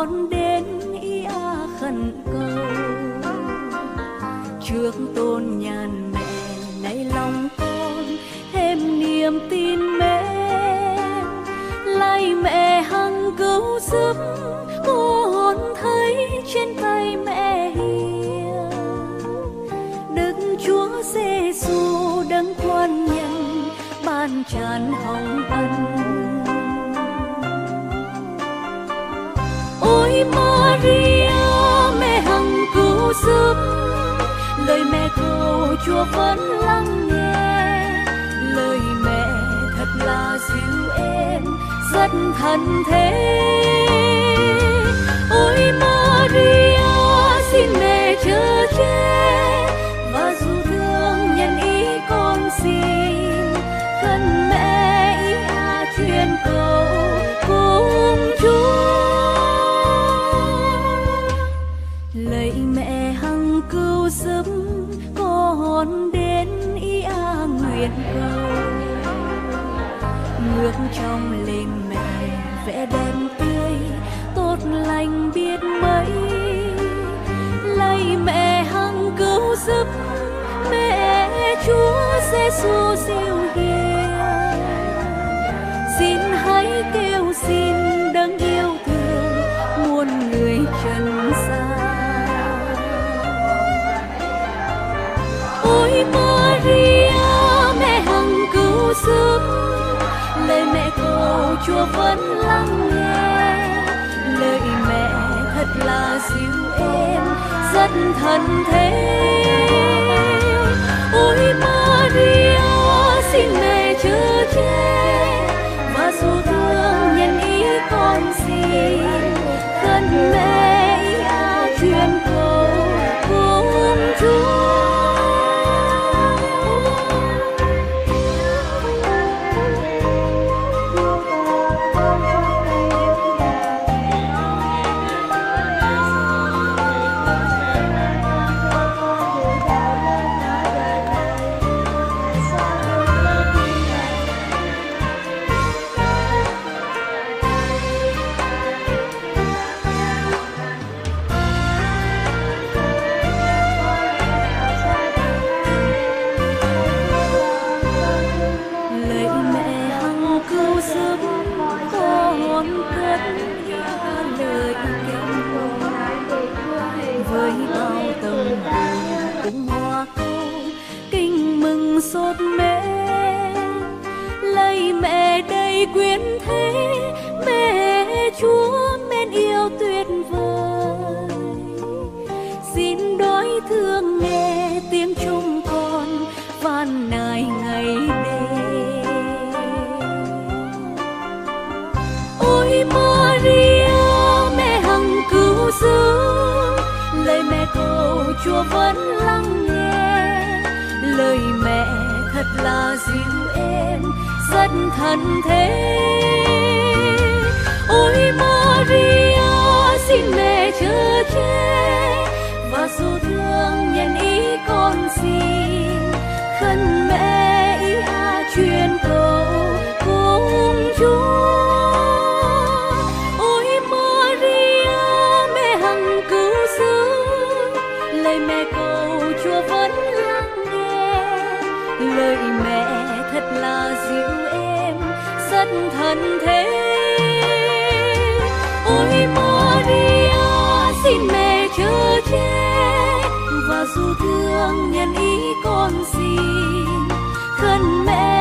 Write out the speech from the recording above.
con đến y a khẩn cầu. Trước tôn nhàn mẹ nay lòng con, thêm niềm tin mẹ. Lạy mẹ hằng cứu giúp con thấy trên tay mẹ hiền. Đức chúa giêsu đấng quan nhân, ban tràn hồng ân. Lời mẹ cầu chúa vẫn lắng nghe. Lời mẹ thật là dịu êm, rất thân thế. Ôi maria a câu nước ngước trong lên mẹ, vẽ đẹp tươi, tốt lành biết mấy. Lạy mẹ hằng cứu giúp, mẹ chúa giêsu siêu lời mẹ cầu chúa vẫn lắng nghe. Lời mẹ thật là dịu êm, rất thân thế. Ôi maria, xin mẹ chớ che và dù thương nhân ý con xin cần mẹ với bao tâm hồn cùng hoa câu kinh mừng sốt mê lấy mẹ đầy quyến thế Chùa vẫn lắng nghe. Lời mẹ thật là dịu êm, rất thân thế. Ôi maria, xin mẹ chở che và dù thật là dịu êm, rất thân thế. Ôi, Maria, xin mẹ chớ che và dù thương nhân ý con xin, khấn mẹ